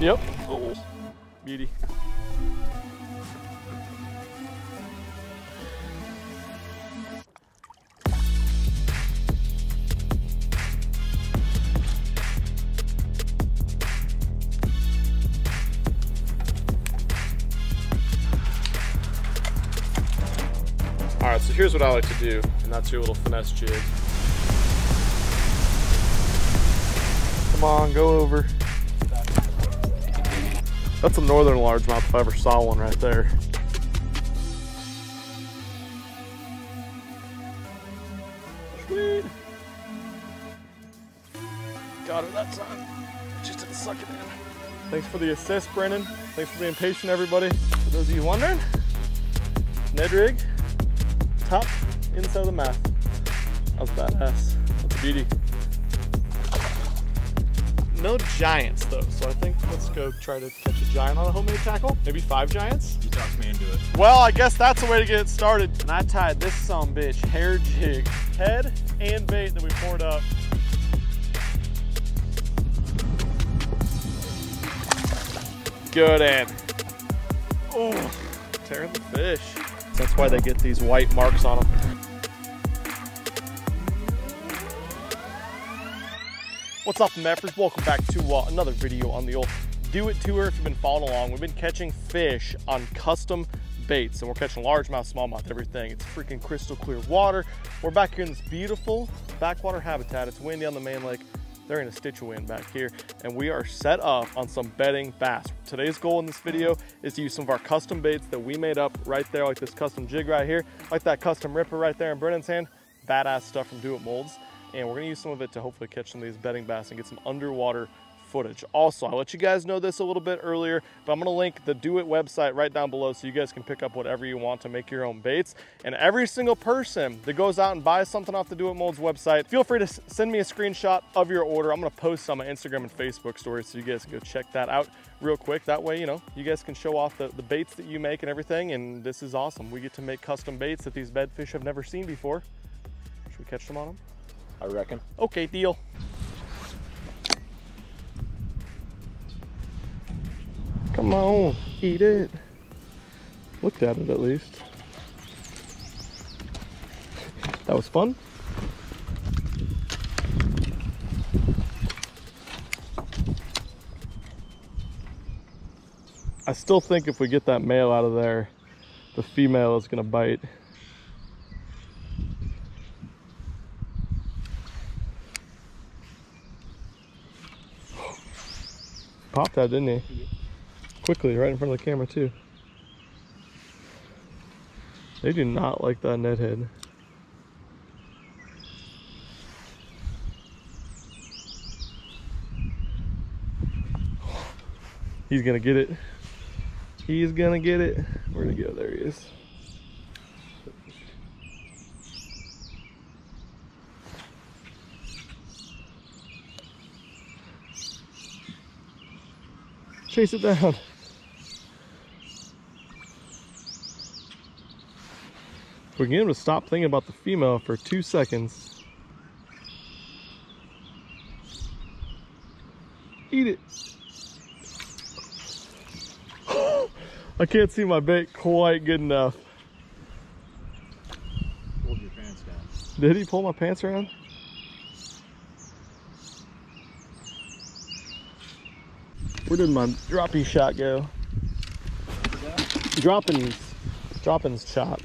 Yep. Oh, beauty. All right, so here's what I like to do, and that's your little finesse jig. Come on, go over. That's a northern largemouth if I ever saw one right there. Sweet. Got her that time. Just didn't suck it in. Thanks for the assist, Brennan. Thanks for being patient, everybody. For those of you wondering, Ned rig, top, inside of the mouth. That was badass. That's a beauty. No giants though, so I think let's go try to catch giant on a homemade tackle. Maybe five giants. You talked me into it. Well, I guess that's the way to get it started. And I tied this some bitch hair jig, head and bait that we poured up. Good end. Oh, tearing the fish. That's why they get these white marks on them. What's up, Meffers? Welcome back to uh, another video on the old Do It Tour. If you've been following along, we've been catching fish on custom baits, and we're catching largemouth, smallmouth, everything. It's freaking crystal clear water. We're back here in this beautiful backwater habitat. It's windy on the main lake. They're in a stitch of wind back here, and we are set up on some bedding bass. Today's goal in this video is to use some of our custom baits that we made up right there, like this custom jig right here, like that custom ripper right there in Brennan's hand. Badass stuff from Do It Molds and we're gonna use some of it to hopefully catch some of these bedding bass and get some underwater footage. Also, I let you guys know this a little bit earlier, but I'm gonna link the Do It website right down below so you guys can pick up whatever you want to make your own baits. And every single person that goes out and buys something off the Do It Molds website, feel free to send me a screenshot of your order. I'm gonna post on my Instagram and Facebook stories so you guys can go check that out real quick. That way, you know, you guys can show off the, the baits that you make and everything, and this is awesome. We get to make custom baits that these bedfish have never seen before. Should we catch them on them? I reckon. Okay, deal. Come on, eat it. Looked at it at least. That was fun. I still think if we get that male out of there, the female is gonna bite. Popped that, didn't he? Quickly, right in front of the camera too. They do not like that Ned head. He's gonna get it. He's gonna get it. Where'd he go? There he is. Chase it down. We can get him to stop thinking about the female for two seconds. Eat it. I can't see my bait quite good enough. Hold your pants down. Did he pull my pants around? Where did my droppy shot go? Droppings. Droppings shot.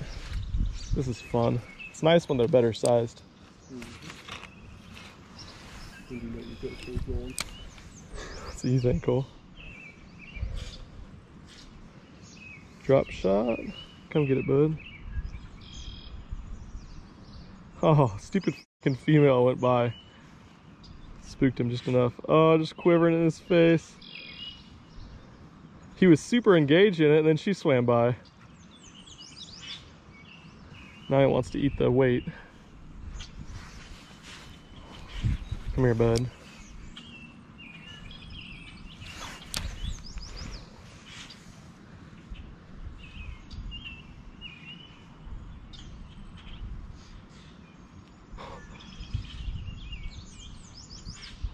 This is fun. It's nice when they're better sized. So you think cool? Drop shot. Come get it, bud. Oh, stupid fucking female went by. Spooked him just enough. Oh, just quivering in his face. He was super engaged in it, and then she swam by. Now he wants to eat the weight. Come here, bud.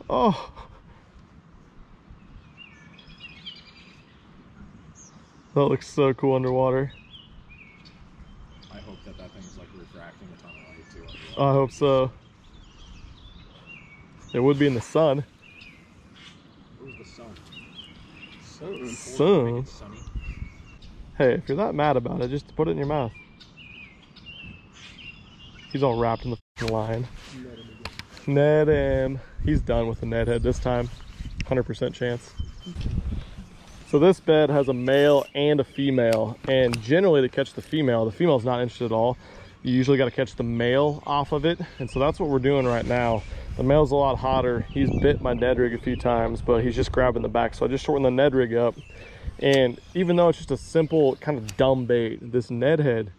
Oh. That looks so cool underwater. I hope that that thing's like refracting a ton of light too. I hope so. It would be in the sun. Where's the sun? Sun. Sun. Hey, if you're that mad about it, just put it in your mouth. He's all wrapped in the line. Net him. He's done with the Ned head this time. 100% chance. So this bed has a male and a female. And generally to catch the female, the female's not interested at all. You usually got to catch the male off of it. And so that's what we're doing right now. The male's a lot hotter. He's bit my Ned rig a few times, but he's just grabbing the back. So I just shortened the Ned rig up. And even though it's just a simple kind of dumb bait, this Ned head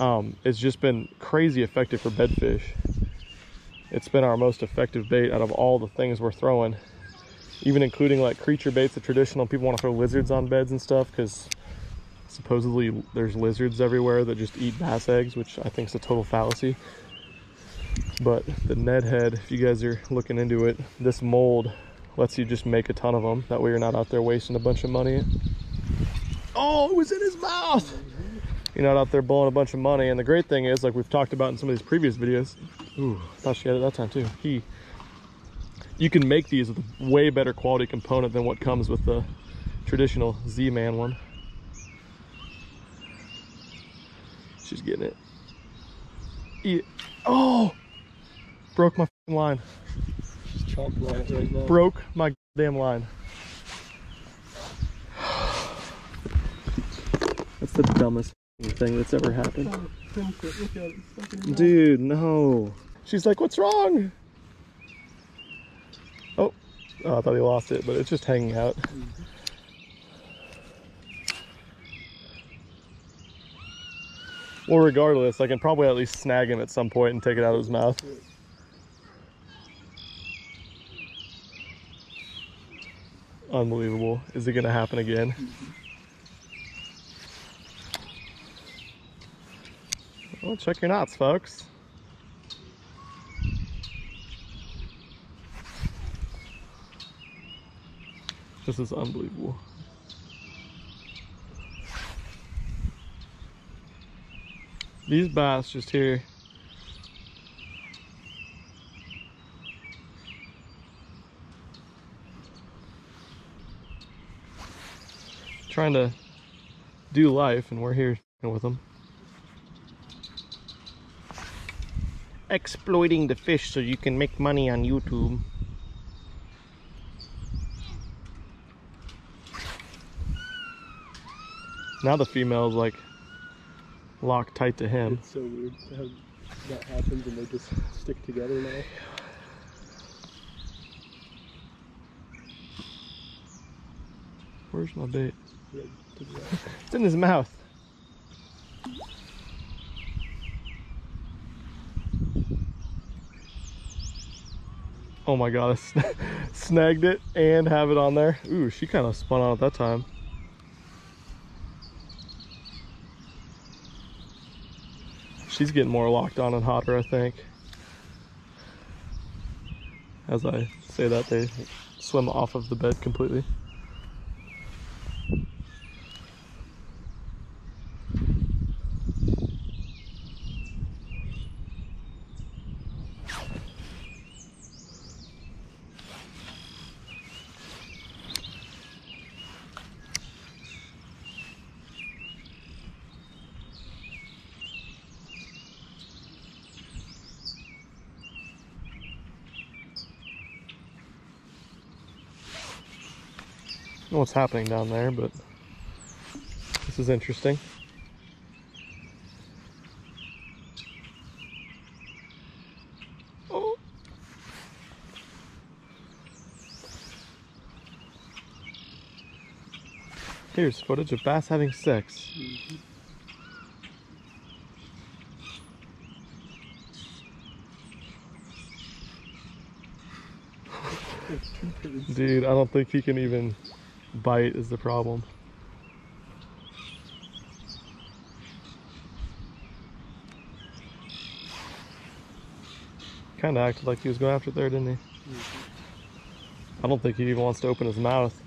um, it's just been crazy effective for bedfish. It's been our most effective bait out of all the things we're throwing, even including like creature baits, the traditional. People want to throw lizards on beds and stuff because supposedly there's lizards everywhere that just eat bass eggs, which I think is a total fallacy. But the Ned head, if you guys are looking into it, this mold lets you just make a ton of them. That way you're not out there wasting a bunch of money. Oh, it was in his mouth you're not out there blowing a bunch of money. And the great thing is, like we've talked about in some of these previous videos, ooh, I thought she had it that time too. He, you can make these with a way better quality component than what comes with the traditional Z-Man one. She's getting it. Eat it. Oh, broke my line. Just chalk line it right now. Broke my damn line. That's the dumbest thing that's ever happened. Tim, quit. Look at it. It's stuck in his Dude, no. She's like, what's wrong? Oh, oh, I thought he lost it, but it's just hanging out. Well, regardless, I can probably at least snag him at some point and take it out of his mouth. Unbelievable. Is it going to happen again? Well, check your knots, folks. This is unbelievable. These bass just here. Trying to do life, and we're here with them. exploiting the fish so you can make money on YouTube. Now the female is like locked tight to him. It's so weird how that happens and they just stick together now. Where's my bait? Right to the right. It's in his mouth. Oh my god, I snagged it and have it on there. Ooh, she kind of spun out at that time. She's getting more locked on and hotter, I think. As I say that, they swim off of the bed completely. Know what's happening down there, but this is interesting. Oh. Here's footage of bass having sex. It's troopers. Dude, I don't think he can even bite is the problem. Kind of acted like he was going after it there, didn't he? I don't think he even wants to open his mouth.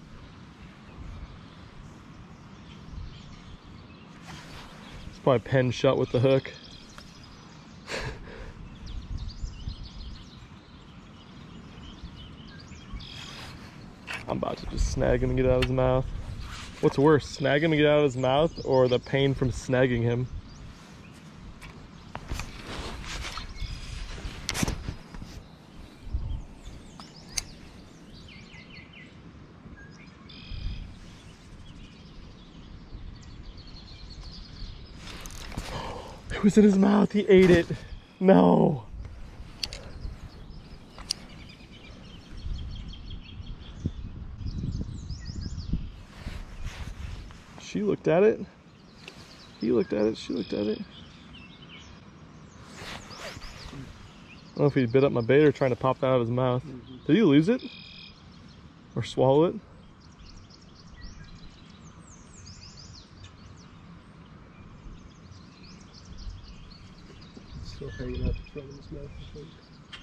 It's probably pinned shut with the hook. I'm about to just snag him and get out of his mouth. What's worse, snag him and get out of his mouth or the pain from snagging him? It was in his mouth. He ate it. No. She looked at it. He looked at it. She looked at it. I don't know if he bit up my bait or trying to pop that out of his mouth. Mm-hmm. Did he lose it? Or swallow it? It's Still hanging out the front of his mouth, I think.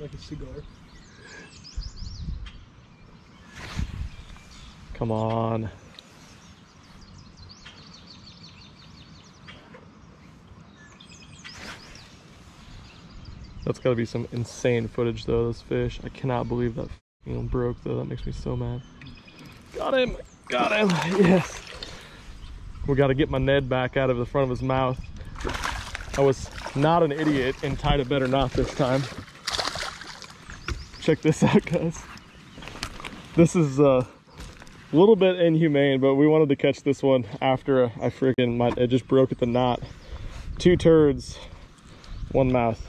Like a cigar. Come on. That's gotta be some insane footage though, those fish. I cannot believe that f***ing broke though. That makes me so mad. Got him! Got him! Yes! We gotta get my Ned back out of the front of his mouth. I was not an idiot and tied a better knot this time. Check this out, guys. This is uh, a little bit inhumane, but we wanted to catch this one after I freaking my it just broke at the knot. Two turds, one mouth.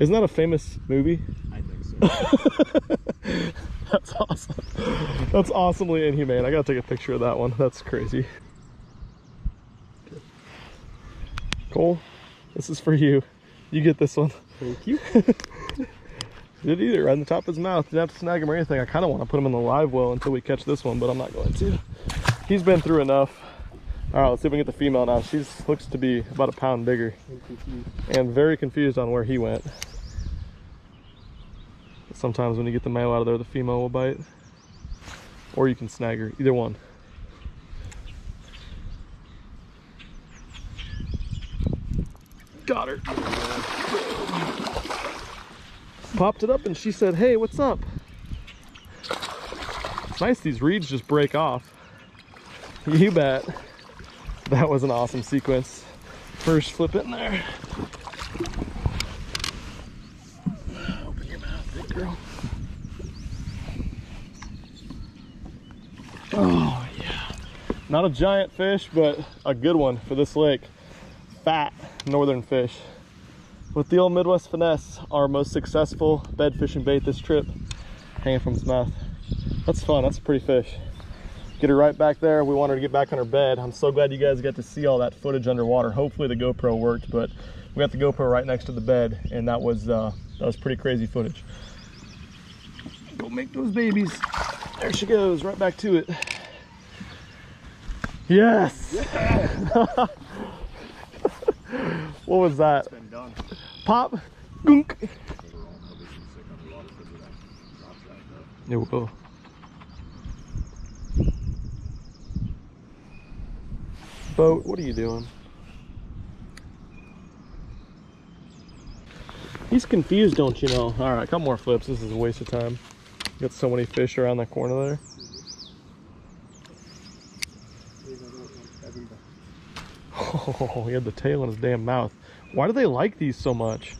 Isn't that a famous movie? I think so. That's awesome. That's awesomely inhumane. I gotta take a picture of that one. That's crazy. Cole, this is for you. You get this one. Thank you. Did either right in the top of his mouth. Didn't have to snag him or anything. I kind of want to put him in the live well until we catch this one, but I'm not going to. He's been through enough. All right, let's see if we can get the female now. She looks to be about a pound bigger and very confused on where he went. Sometimes when you get the male out of there, the female will bite. Or you can snag her, either one. Got her. Popped it up and she said, hey, what's up? It's Nice these reeds just break off. You bet. That was an awesome sequence. First flip in there. Open your mouth, big girl. Oh, yeah. Not a giant fish, but a good one for this lake. Fat northern fish. With the old Midwest finesse, our most successful bed fishing bait this trip, hanging from its mouth. That's fun, that's a pretty fish. Get her right back there. We want her to get back on her bed. I'm so glad you guys got to see all that footage underwater. Hopefully the GoPro worked, but we got the GoPro right next to the bed, and that was uh, that was pretty crazy footage. Go make those babies. There she goes, right back to it. Yes. what was that? It's been done. Pop. Gunk. Overall, nobody can stick underwater because of that drop shot though. It will. Boat, what are you doing? He's confused, don't you know? All right, a couple more flips. This is a waste of time. Got so many fish around that corner there. Maybe I don't like having the Oh, he had the tail in his damn mouth. Why do they like these so much?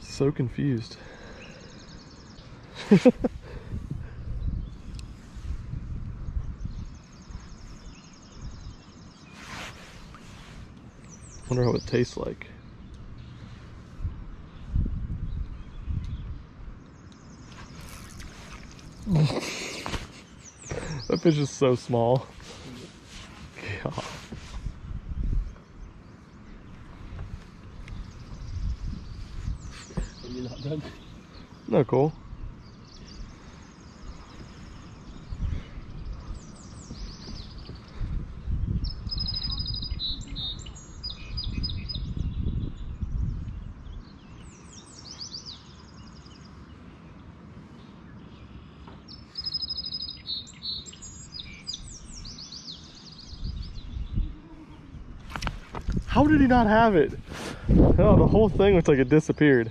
So confused. Wonder how it tastes like. that fish is so small. God. You not done? No, cool. How did he not have it? Oh, the whole thing looks like it disappeared.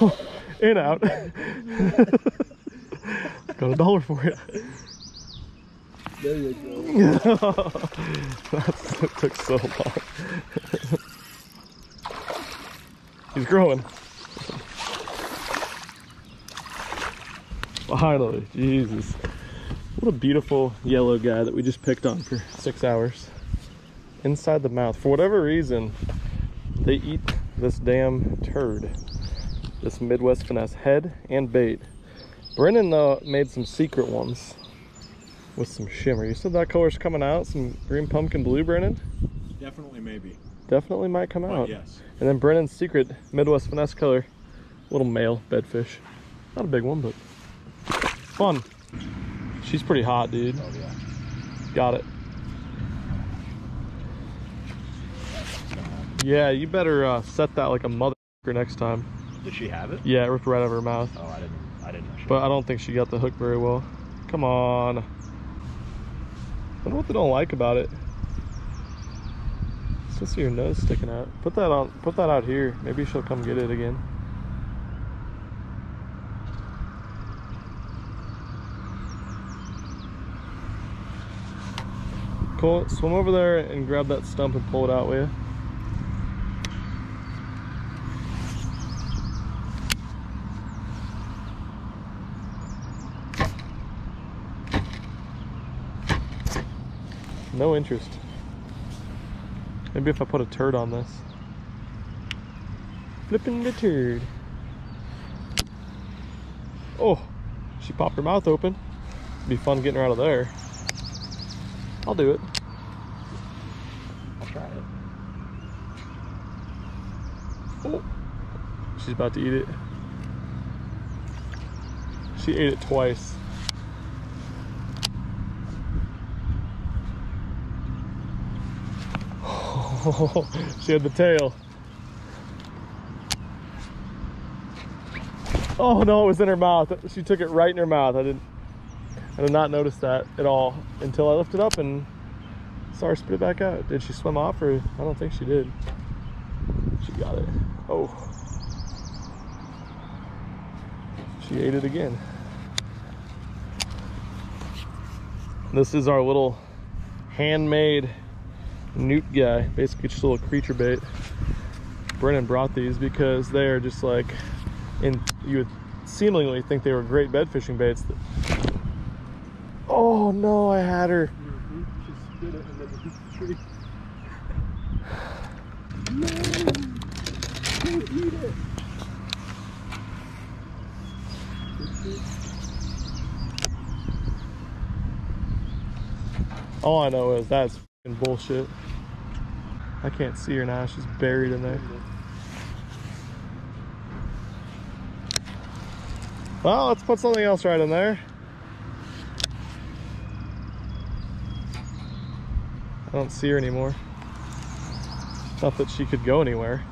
In out. Got a dollar for it. There you go. That took so long. He's growing. Finally, Jesus. What a beautiful yellow guy that we just picked on for six hours. Inside the mouth. For whatever reason, they eat this damn turd. This Midwest Finesse head and bait. Brennan though made some secret ones with some shimmer. You said that color's coming out, some green pumpkin blue, Brennan? Definitely, maybe. Definitely might come But out. yes. And then Brennan's secret Midwest finesse color, little male bedfish. Not a big one, but fun. She's pretty hot, dude. Oh yeah. Got it. Yeah, you better uh, set that like a mother next time. Did she have it? Yeah, it ripped right out of her mouth. Oh, I didn't. I didn't know. She But I don't think she got the hook very well. Come on. I wonder what they don't like about it. Still see your nose sticking out. Put that on. Put that out here. Maybe she'll come get it again. Swim over there and grab that stump and pull it out, will you? No interest. Maybe if I put a turd on this. Flipping the turd. Oh, she popped her mouth open. Be fun getting her out of there. I'll do it. I'll try it. Oh, she's about to eat it. She ate it twice. she had the tail. Oh no, it was in her mouth. She took it right in her mouth. I didn't I did not notice that at all until I lifted up and saw her spit it back out. Did she swim off or I don't think she did. She got it. Oh. She ate it again. This is our little handmade newt guy. Basically just a little creature bait. Brennan brought these because they are just like in you would seemingly think they were great bed fishing baits. Oh no, I had her. Mhm. She spit it and then it hit the tree. No! Don't eat it! All I know is that's bullshit. I can't see her now. She's buried in there. Well, let's put something else right in there. I don't see her anymore. Not that she could go anywhere.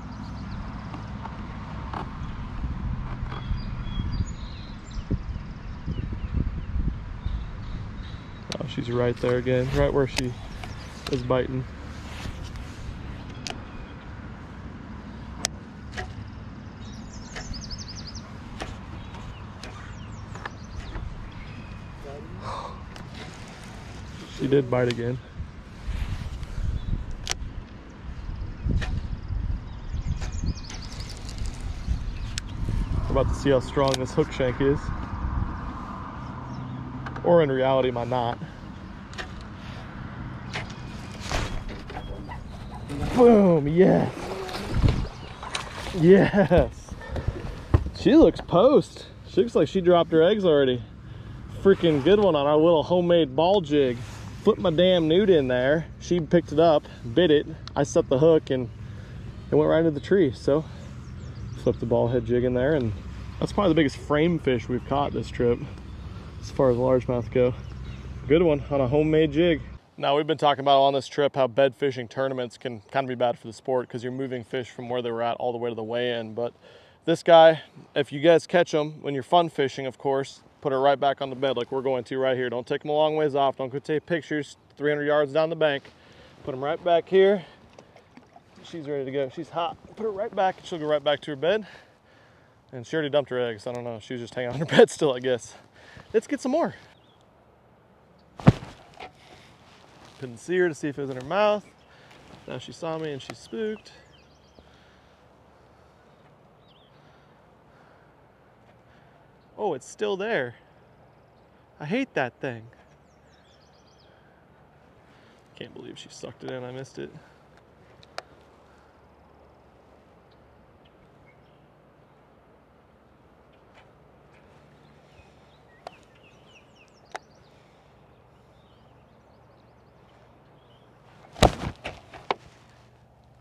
She's right there again, right where she is biting. She did bite again. About to see how strong this hook shank is. Or in reality, my knot. Boom, yes. Yes. She looks post. She looks like she dropped her eggs already. Freaking good one on our little homemade ball jig. Put my damn newt in there. She picked it up, bit it. I set the hook and it went right into the tree. So flipped the ball head jig in there and that's probably the biggest frame fish we've caught this trip as far as largemouth go. Good one on a homemade jig. Now we've been talking about on this trip how bed fishing tournaments can kind of be bad for the sport because you're moving fish from where they were at all the way to the weigh-in. But this guy, if you guys catch him when you're fun fishing, of course, put her right back on the bed like we're going to right here. Don't take them a long ways off. Don't go take pictures 300 yards down the bank. Put them right back here. She's ready to go. She's hot. Put her right back. She'll go right back to her bed. And she already dumped her eggs. I don't know. She was just hanging on her bed still, I guess. Let's get some more. Couldn't see her to see if it was in her mouth. Now she saw me and she's spooked. Oh, it's still there. I hate that thing. Can't believe she sucked it in. I missed it.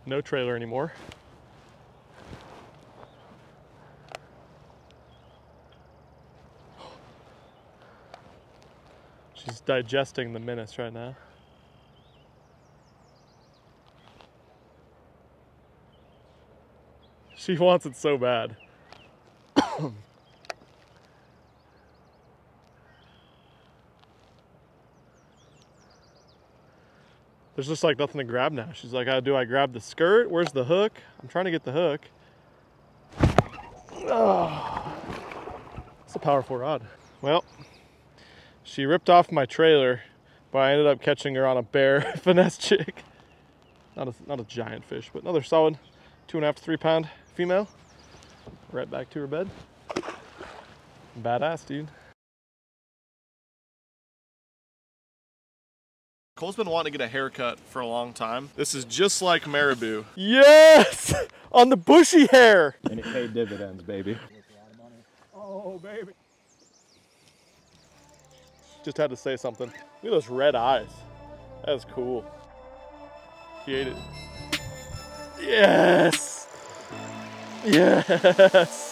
No trailer anymore. She's digesting the menace right now. She wants it so bad. There's just like nothing to grab now. She's like, "How do I grab the skirt? Where's the hook? I'm trying to get the hook. Oh, it's a powerful rod. Well, she ripped off my trailer, but I ended up catching her on a bare finesse jig. Not a, not a giant fish, but another solid two and a half to three pound female. Right back to her bed. Badass, dude. Cole's been wanting to get a haircut for a long time. This is just like Marabou. Yes! On the bushy hair! And it paid dividends, baby. Oh, baby. Just had to say something. Look at those red eyes. That is cool. He ate it. Yes! Yes!